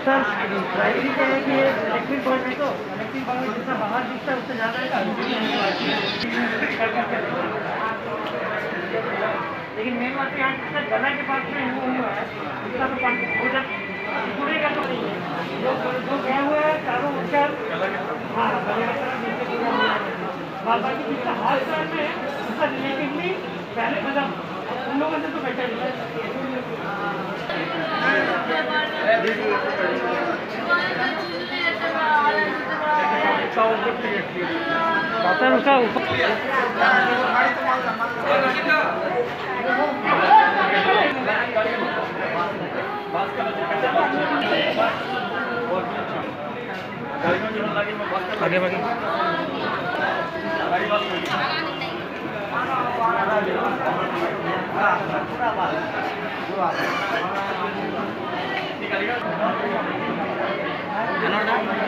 Sir है कि electric point है तो इलेक्ट्रिक पॉइंट जितना बाहर दिखता है उससे ज़्यादा है लेकिन मेन बात यहाँ गला के पास में वो हुआ है उसका तो पानी हो पूरे का तो नहीं है। जो जो गया हुआ है, चारों उपचार हाँ है बाद बाकी जिसका हाथ पैर में है, उसका रिलेटिवली पहले मतलब उन लोगों से तो बेटर है सर उसका ऊपर आगे बढ़िए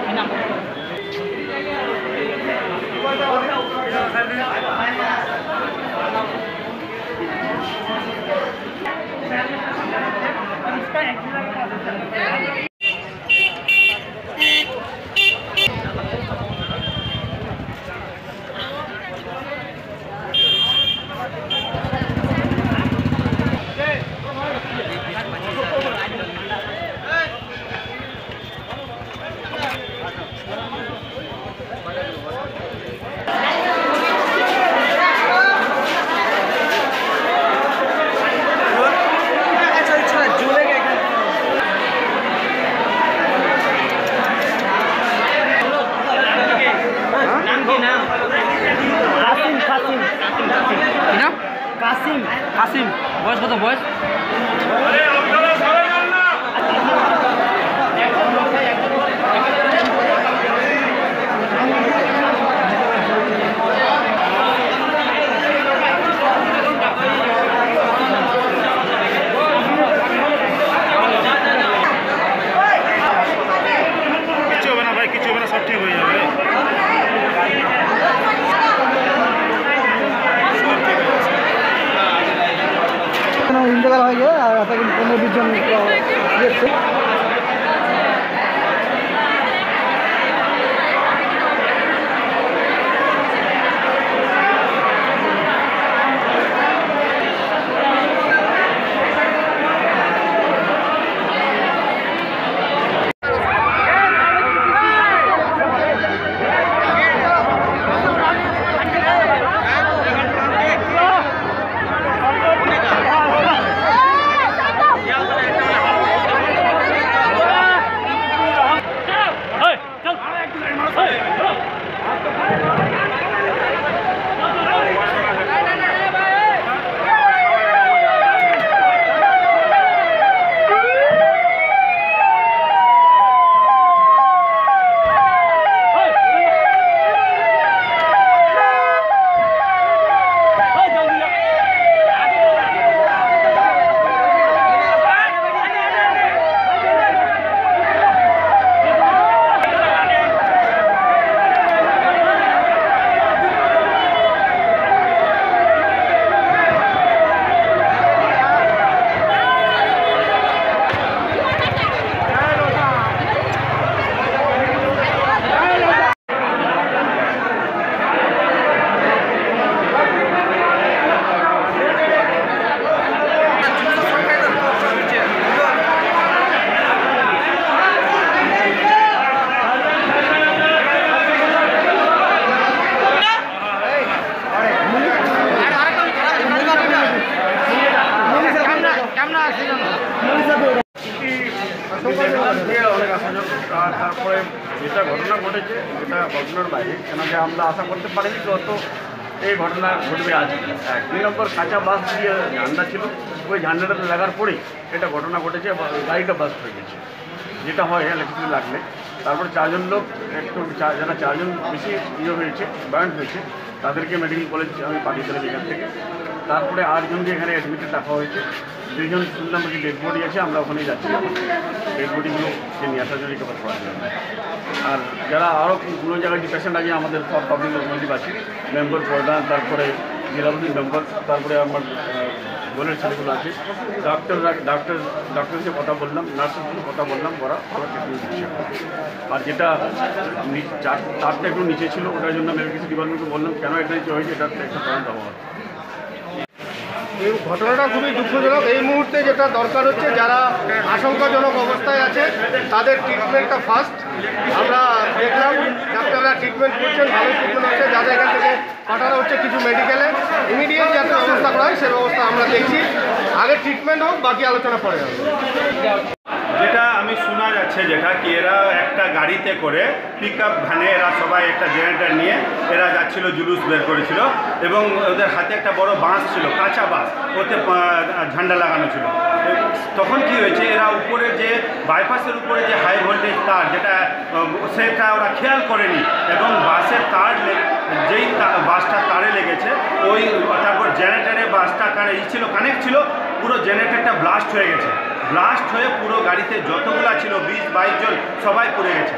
इसका Thank you. কাসিম বয়স কত বয়স? সব ঠিক হয়ে যাবে বেলা হয়ে গিয়ে আর এখন পনেরো বিশ জন আর তারপরে যেটা ঘটনা ঘটেছে এটা ঘটনার বাইরে। কেন যে আমরা আশা করতে পারিনি যত এই ঘটনা ঘটবে আজ। এক, দুই নম্বর কাঁচা বাস দিয়ে ঝান্ডা ছিল। ওই ঝান্ডাটা লাগার পরেই এটা ঘটনা ঘটেছে গাড়িটা বাস হয়ে গেছে। যেটা হয় ইলেকট্রিসিটি লাগলে। তারপরে চারজন লোক, একটু যারা চারজন বেশি ইয়ে হয়েছে বয়ান্ট হয়েছে তাদেরকে মেডিকেল কলেজ আমি পাঠিয়ে দিলাম এখান থেকে। তারপরে আটজনকে এখানে অ্যাডমিটেড রাখা হয়েছে। দুইজন শুনলাম যে ডেড বডি আছে, আমরা ওখানেই যাচ্ছি ডেড বডিগুলোকে নিয়ে আসার জন্য রিকভার করার যাবে আর যারা আরও কোনো জায়গায় যে পেশেন্ট আছে, আমাদের সব পাবলিক রিলেটিভ আছে। মেম্বার প্রধান, তারপরে জেলাপতি মেম্বার তারপরে আমার বোনের ছেলেগুলো আছে ডাক্তাররা ডাক্তার ডাক্তারের সাথে কথা বললাম, নার্সের সাথে কথা বললাম, ওরা ভালো ট্রিটমেন্ট দিচ্ছে। আর যেটা তারটা একটু নিচে ছিল, ওটার জন্য আমি কিছু ডিপার্টমেন্টকে বললাম, কেন এটা নিচে হয়েছে এটা একটা কারণ দেওয়া ঘটনাটা খুবই দুঃখজনক। এই মুহূর্তে যেটা দরকার হচ্ছে, যারা আশঙ্কাজনক অবস্থায় আছে, তাদের ট্রিটমেন্টটা ফার্স্ট আমরা দেখলাম, ডাক্তাররা ট্রিটমেন্ট করছেন, ভালো ট্রিটমেন্ট হচ্ছে, যাদের এখান থেকে পাঠানো হচ্ছে কিছু মেডিকেলে ইমিডিয়েট যাতে ব্যবস্থা করা হয় সেই ব্যবস্থা আমরা দেখছি। আগে ট্রিটমেন্ট হোক, বাকি আলোচনা পরে হবে। যেটা আমি শোনা যাচ্ছে, যেটা কি এরা একটা গাড়িতে করে পিক আপ ভ্যানে, এরা সবাই একটা জেনারেটার নিয়ে, এরা যাচ্ছিল জুলুস বের করেছিল এবং ওদের হাতে একটা বড় বাঁশ ছিল, কাঁচা বাঁশ, ওতে ঝান্ডা লাগানো ছিল। তখন কি হয়েছে, এরা উপরে যে বাইপাসের উপরে যে হাই ভোল্টেজ তার, যেটা সেটা ওরা খেয়াল করেনি এবং বাসের তার যেই বাসটা তারে লেগেছে, ওই তারপর জেনারেটারে বাসটা কানে ই ছিল কানেক্ট ছিল, পুরো জেনারেটরটা ব্লাস্ট হয়ে গেছে। ব্লাস্ট হয়ে পুরো গাড়িতে যতগুলা ছিল, বিশ বাইশ জন সবাই পুড়ে গেছে।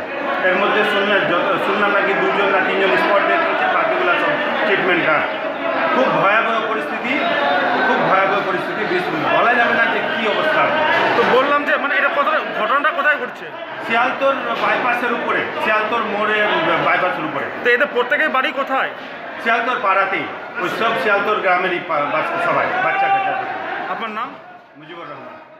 এর মধ্যে শুনলাম যত শুনলাম নাকি দুজন না তিনজন স্পট ডেথ হয়েছে বাকিগুলো সব ট্রিটমেন্টটা খুব ভয়াবহ পরিস্থিতি খুব ভয়াবহ পরিস্থিতি বিশ- বলা যাবে না যে কী অবস্থা। তো বললাম যে মানে এটা কতটা ঘটনাটা কোথায় ঘটছে? শিয়ালতোর বাইপাসের উপরে শিয়ালতোর মোড়ে বাইপাসের উপরে। তো এদের প্রত্যেকের বাড়ি কোথায়? শিয়ালতোর পাড়াতেই ওই সব শিয়ালতোর গ্রামেরই সবাই বাচ্চা কাচ্চা আপনার নাম? মুজিবুর রহমান।